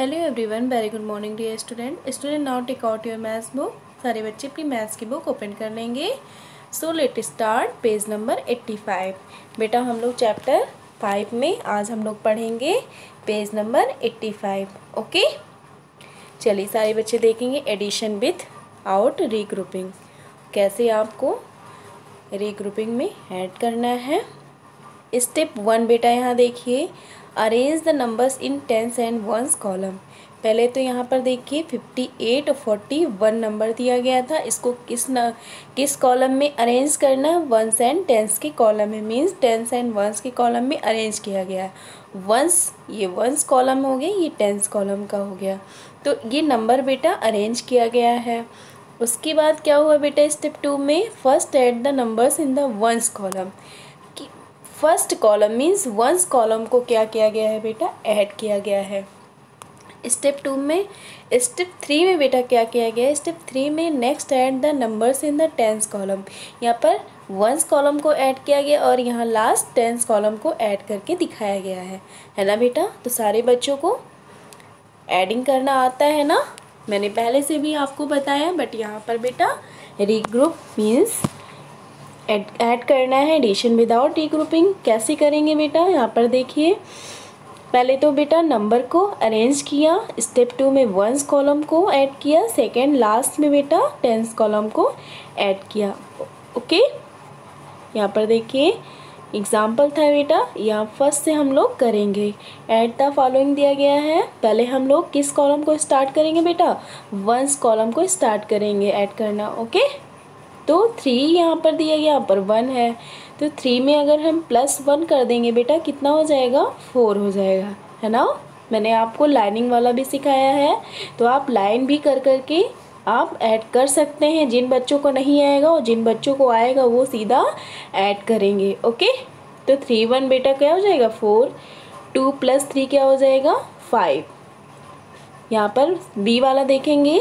Hello everyone very good morning dear student student now take out your maths book सारे बच्चे अपनी maths की book open कर लेंगे। So let start page number eighty five बेटा, हम लोग चैप्टर फाइव में आज हम लोग पढ़ेंगे page number eighty five okay चलिए, सारे बच्चे देखेंगे एडिशन विथ आउट रीग्रुपिंग कैसे आपको रीग्रुपिंग में ऐड करना है? स्टेप वन बेटा यहाँ देखिए arrange the numbers in tens and ones column पहले तो यहाँ पर देखिए फिफ्टी एट और फोर्टी वन नंबर दिया गया था। इसको किस न, किस कॉलम में अरेंज करना? वंस एंड टेंस के कॉलम में। मींस टेंस एंड वंस के कॉलम में अरेंज किया गया। है वंस ये वंस कॉलम हो गया ये टेंस कॉलम का हो गया। तो ये नंबर बेटा अरेंज किया गया है। उसके बाद क्या हुआ बेटा स्टेप टू में? First add the numbers in the ones column first column means ones column को क्या किया गया है बेटा? ऐड किया गया है। स्टेप टू में स्टेप थ्री में बेटा क्या किया गया है? स्टेप थ्री में next add the numbers in the tens column यहाँ पर वंस कॉलम को ऐड किया गया और यहाँ लास्ट टेंस कॉलम को ऐड करके दिखाया गया है। है ना बेटा? तो सारे बच्चों को एडिंग करना आता है ना? मैंने पहले से भी आपको बताया बट यहाँ पर बेटा रीग्रुप मीन्स ऐड करना है एडिशन विदाउट डी ग्रुपिंग कैसे करेंगे बेटा? यहाँ पर देखिए। पहले तो बेटा नंबर को अरेंज किया। स्टेप टू में वंस कॉलम को ऐड किया। सेकेंड लास्ट में बेटा टेंस कॉलम को ऐड किया। ओके यहाँ पर देखिए। एग्ज़ाम्पल था बेटा। यहाँ फ़र्स्ट से हम लोग करेंगे। ऐड द फॉलोइंग दिया गया है। पहले हम लोग किस कॉलम को स्टार्ट करेंगे बेटा? वंस कॉलम को स्टार्ट करेंगे ऐड करना। ओके तो थ्री यहाँ पर दिया गया यहाँ पर वन है। तो थ्री में अगर हम प्लस वन कर देंगे बेटा, कितना हो जाएगा? फोर हो जाएगा, है ना? मैंने आपको लाइनिंग वाला भी सिखाया है। तो आप लाइन भी कर कर के आप ऐड कर सकते हैं। जिन बच्चों को नहीं आएगा और जिन बच्चों को आएगा, वो सीधा ऐड करेंगे ओके तो थ्री वन बेटा क्या हो जाएगा? फोर टू प्लस थ्री क्या हो जाएगा? फाइव यहाँ पर बी वाला देखेंगे।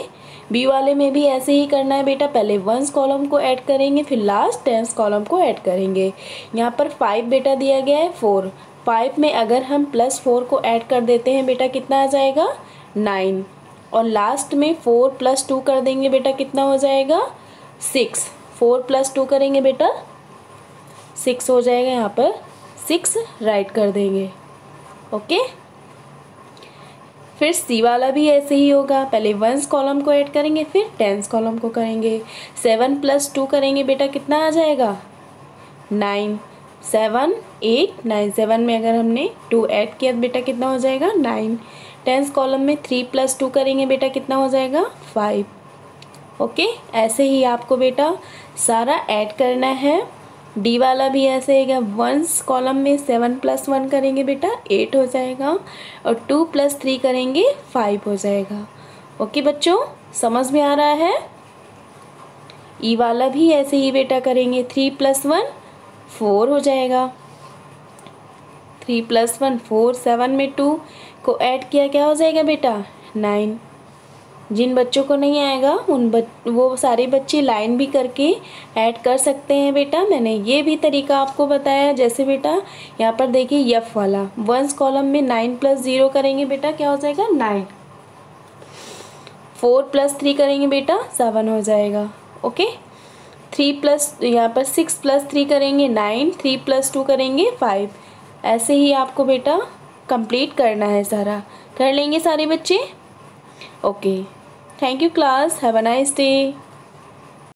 बी वाले में भी ऐसे ही करना है बेटा। पहले वंस कॉलम को ऐड करेंगे, फिर लास्ट टेंस कॉलम को ऐड करेंगे। यहाँ पर फाइव बेटा दिया गया है फोर फाइव में अगर हम प्लस फोर को ऐड कर देते हैं बेटा, कितना आ जाएगा? नाइन और लास्ट में फोर प्लस टू कर देंगे बेटा, कितना हो जाएगा? सिक्स फोर प्लस टू करेंगे बेटा। सिक्स हो जाएगा यहाँ पर। सिक्स राइट कर देंगे। ओके फिर सी वाला भी ऐसे ही होगा। पहले वंस कॉलम को ऐड करेंगे, फिर टेंस कॉलम को करेंगे। सेवन प्लस टू करेंगे बेटा, कितना आ जाएगा? Nine seven eight nine seven में अगर हमने टू ऐड किया तो बेटा कितना हो जाएगा? नाइन टेंस कॉलम में थ्री प्लस टू करेंगे बेटा, कितना हो जाएगा? फाइव ओके ऐसे ही आपको बेटा सारा ऐड करना है। डी वाला भी ऐसे है क्या वंस कॉलम में सेवन प्लस वन करेंगे बेटा एट हो जाएगा, और टू प्लस थ्री करेंगे फाइव हो जाएगा। ओके बच्चों, समझ में आ रहा है? ई e वाला भी ऐसे ही बेटा करेंगे थ्री प्लस वन फोर हो जाएगा। Three plus one four seven में टू को ऐड किया क्या हो जाएगा बेटा? नाइन जिन बच्चों को नहीं आएगा, उन बच, वो सारे बच्चे लाइन भी करके ऐड कर सकते हैं बेटा। मैंने ये भी तरीका आपको बताया, जैसे बेटा, यहाँ पर देखिए यफ वाला। वंस कॉलम में नाइन प्लस ज़ीरो करेंगे बेटा, क्या हो जाएगा? नाइन फोर प्लस थ्री करेंगे बेटा सेवन हो जाएगा। ओके थ्री प्लस यहाँ पर सिक्स प्लस थ्री करेंगे नाइन थ्री प्लस टू करेंगे फाइव ऐसे ही आपको बेटा कंप्लीट करना है सारा। कर लेंगे सारे बच्चे? Okay Thank you class. Have a nice day.